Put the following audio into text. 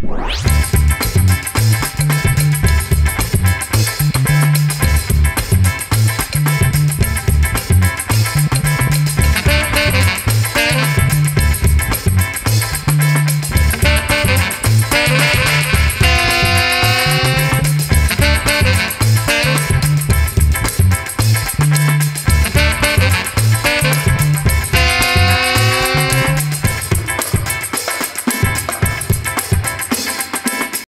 Música